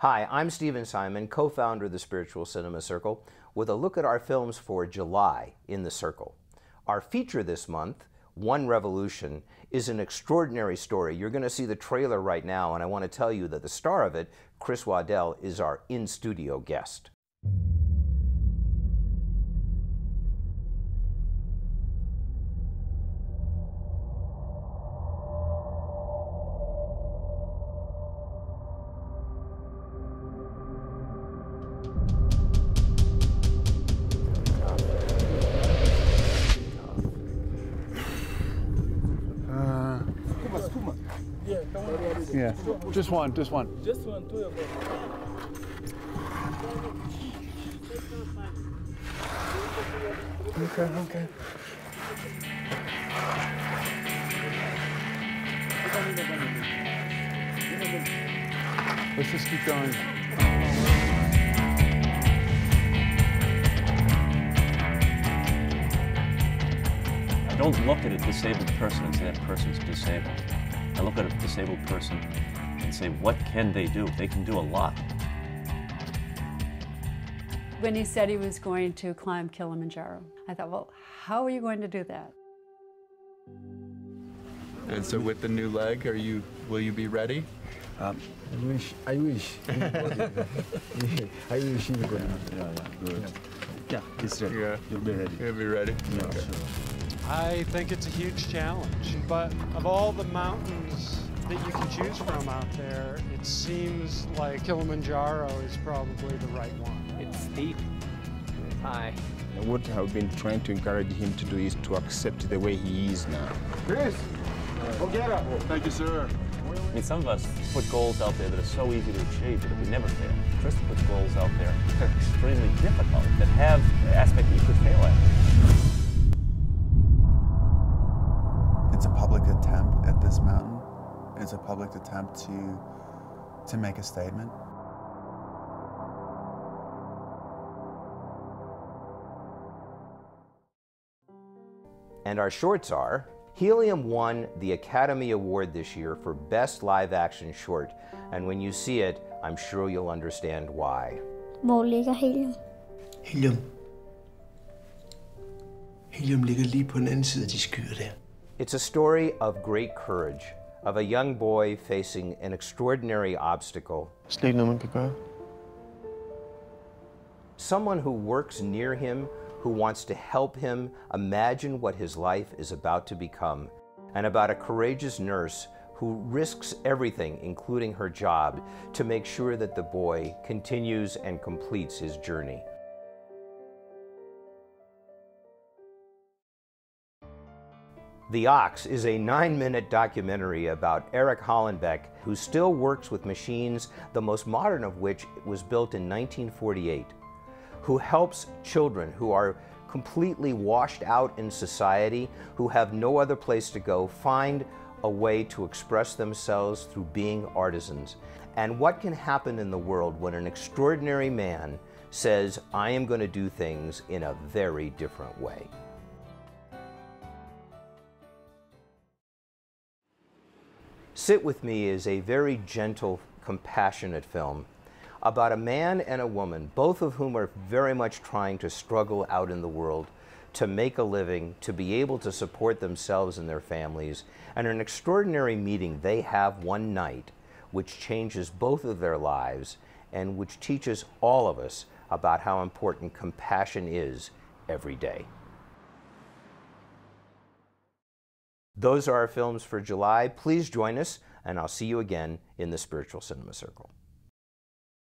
Hi, I'm Stephen Simon, co founder of the Spiritual Cinema Circle, with a look at our films for July in the Circle. Our feature this month, One Revolution, is an extraordinary story. You're going to see the trailer right now, and I want to tell you that the star of it, Chris Waddell, is our in studio guest. Yeah, just one, just one. Just one, two of them. Okay, okay. Let's just keep going. I don't look at a disabled person and say that person's disabled. I look at a disabled person and say, what can they do? They can do a lot. When he said he was going to climb Kilimanjaro, I thought, well, how are you going to do that? And so with the new leg, are you, will you be ready? Um, I wish, I wish. I wish you could. Yeah, yeah, good. Yeah, he's ready. Yeah. You'll be ready. You'll be ready? Yeah, Okay. sure. I think it's a huge challenge, but of all the mountains that you can choose from out there, it seems like Kilimanjaro is probably the right one. It's steep. High. What I've been trying to encourage him to do is to accept the way he is now. Chris, go get up. Thank you, sir. I mean, some of us put goals out there that are so easy to achieve that we never fail. Chris puts goals out there that are extremely difficult, that have aspect that you could fail at. It's a public attempt at this mountain. It's a public attempt to to make a statement. And our shorts are Helium won the Academy Award this year for Best Live Action Short, and when you see it, I'm sure you'll understand why. Hvor ligger helium? Helium. Helium ligger lige på den anden side af de skyer der. It's a story of great courage, of a young boy facing an extraordinary obstacle, Slet ikke noget, man kan gøre. someone who works near him, who wants to help him imagine what his life is about to become, and about a courageous nurse who risks everything, including her job, to make sure that the boy continues and completes his journey. The Ox is a nine minute documentary about Eric Hollenbeck, who still works with machines, the most modern of which was built in 1948, who helps children who are completely washed out in society, who have no other place to go, find a way to express themselves through being artisans. And what can happen in the world when an extraordinary man says, I am going to do things in a very different way. Sit With Me is a very gentle, compassionate film about a man and a woman, both of whom are very much trying to struggle out in the world to make a living, to be able to support themselves and their families, and an extraordinary meeting they have one night which changes both of their lives and which teaches all of us about how important compassion is every day. Those are our films for July. Please join us, and I'll see you again in the Spiritual Cinema Circle.